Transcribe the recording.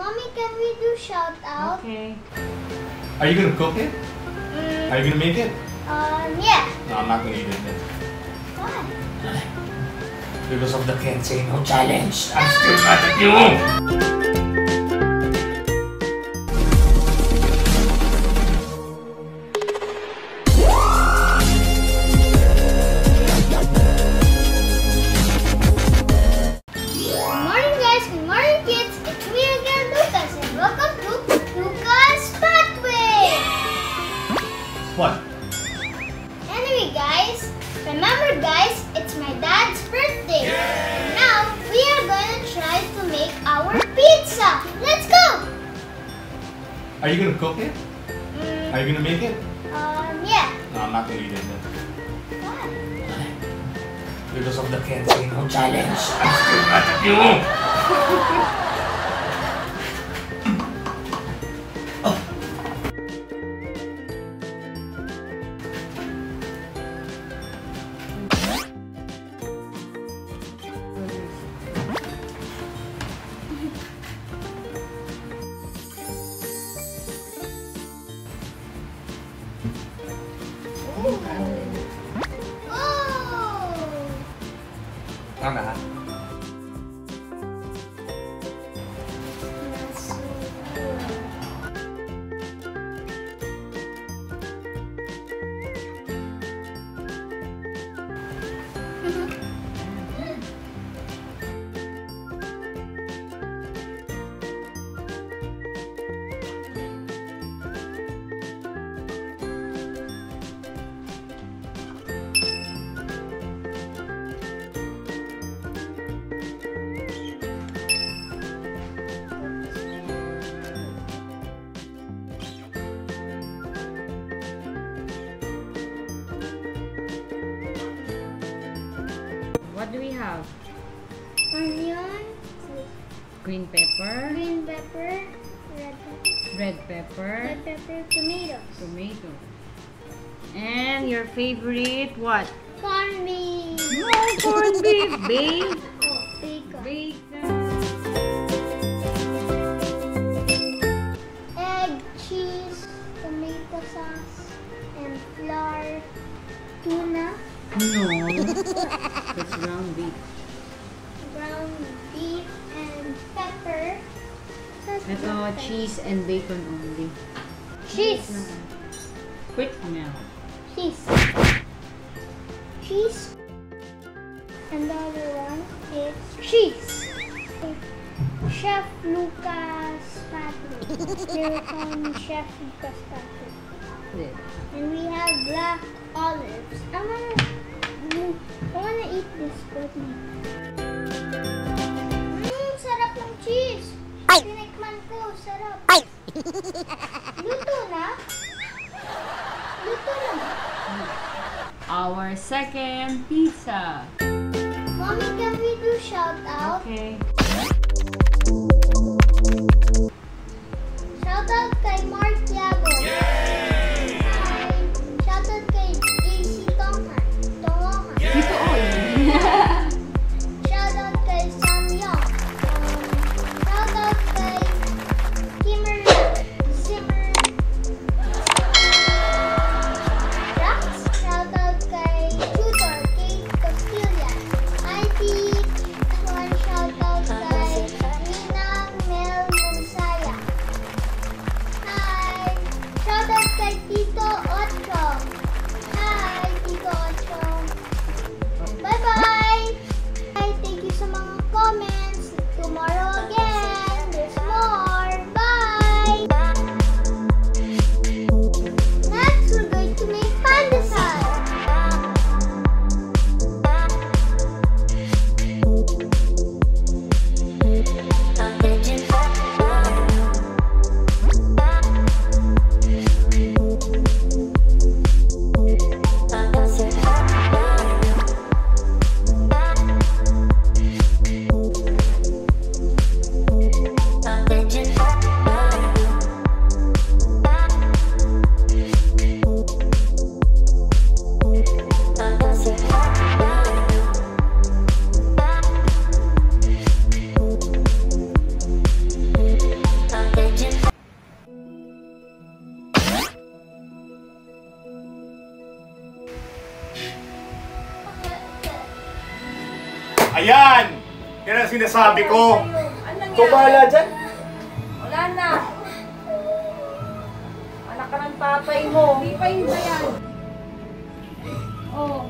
Mommy, can we do shout out? Okay. Are you gonna cook it? Mm, Are you gonna make it? um, yeah. No, I'm not gonna eat it then. Why? Because of the can't say no challenge. I'm still mad at you. Are you gonna cook it? Mm, Are you gonna make it? um, yeah. No, I'm not gonna eat it then. Why? Because of the can't say no challenge. I'm still mad at you. 当然。What do we have? Onion, Green pepper, green pepper, red pepper, red pepper, red pepper, tomatoes, tomato. And your favorite what? corned beef, No, corned beef, babe. oh, bacon, Bacon. egg, cheese, tomato sauce, and flour, tuna, No. That's ground beef. ground beef, and pepper. Ito, not uh, cheese and bacon only. Cheese. Quick now. Cheese. Cheese. And the other one is cheese. Chef Lucas Patrick. Here comes Chef Lucas Patrick. And we have black olives. Eat this. Mmm, sarap ng cheese. Tinikman ko, sarap. Luto na? Luto na ba? Our second pizza. Mommy, can we do shout out? Okay. Ayan! Yan ang sinasabi ko. Bahala dyan. Wala na. Anak ka ng tatay mo. Hindi pa yun ba yan? Oh,